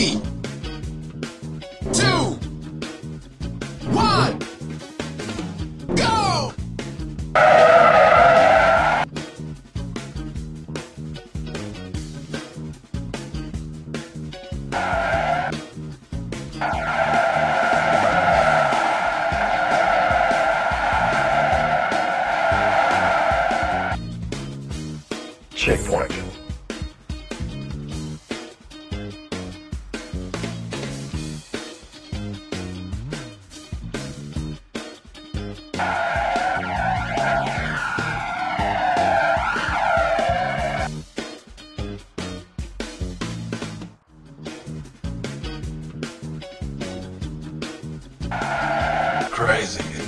Three, two, one, go! Checkpoint. crazy.